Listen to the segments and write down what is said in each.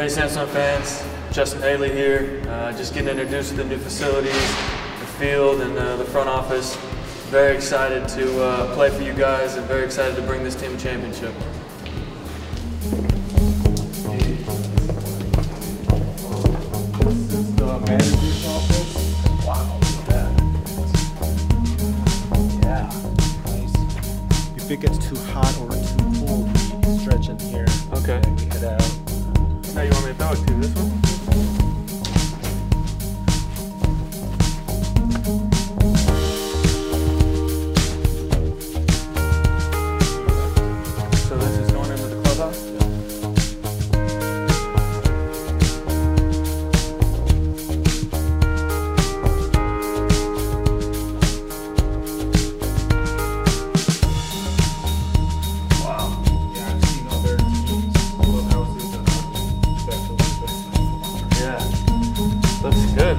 Hey Samsung fans, Justin Haley here. Uh, just getting introduced to the new facilities, the field, and uh, the front office. Very excited to uh, play for you guys and very excited to bring this team a championship. If it gets too hot It to this one?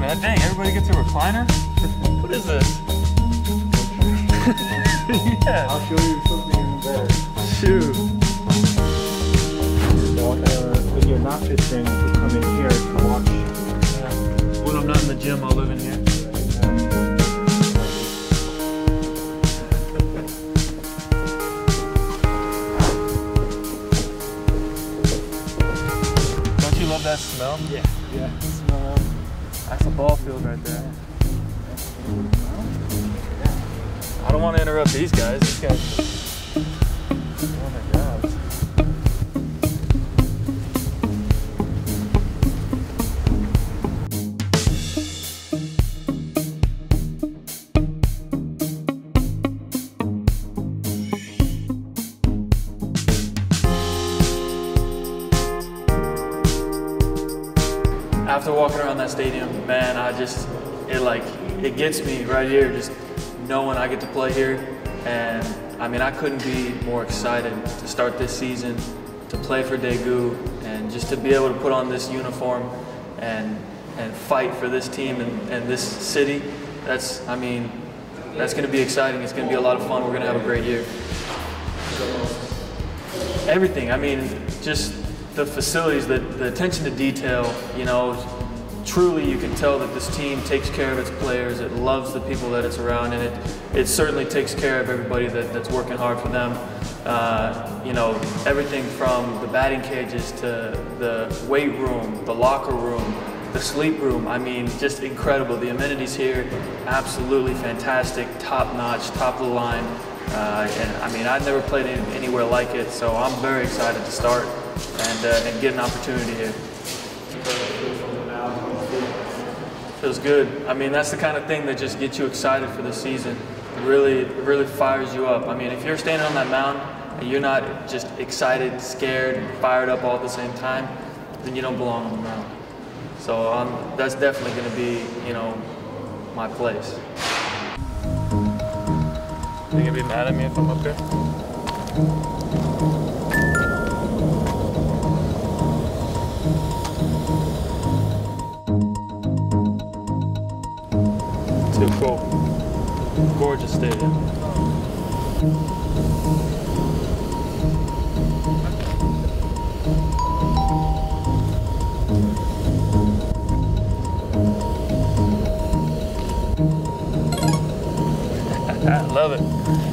Man. Dang, everybody gets a recliner? what is this? yeah. I'll show you something even better. Shoot. So, uh, when you're not fishing, you come in here to watch. When I'm not in the gym, I'll live in here. Don't you love that smell? Yeah. Yeah. That's a ball field right there. I don't want to interrupt these guys. These guys. Oh my god. After walking around that stadium, man, I just it like it gets me right here just knowing I get to play here and I mean I couldn't be more excited to start this season to play for Daegu and just to be able to put on this uniform and and fight for this team and, and this city. That's I mean that's going to be exciting. It's going to be a lot of fun. We're going to have a great year. Everything. I mean, just the facilities, the, the attention to detail, you know, truly you can tell that this team takes care of its players. It loves the people that it's around, and it, it certainly takes care of everybody that, that's working hard for them. Uh, you know, everything from the batting cages to the weight room, the locker room, the sleep room. I mean, just incredible. The amenities here, absolutely fantastic, top notch, top of the line. Uh, and I mean, I've never played any, anywhere like it, so I'm very excited to start and, uh, and get an opportunity here. Feels good. I mean, that's the kind of thing that just gets you excited for the season. It really, it really fires you up. I mean, if you're standing on that mound and you're not just excited, scared, and fired up all at the same time, then you don't belong on the mound. So um, that's definitely going to be, you know, my place. You gonna be mad at me if I'm up there? Cool. Gorgeous stadium. I love it.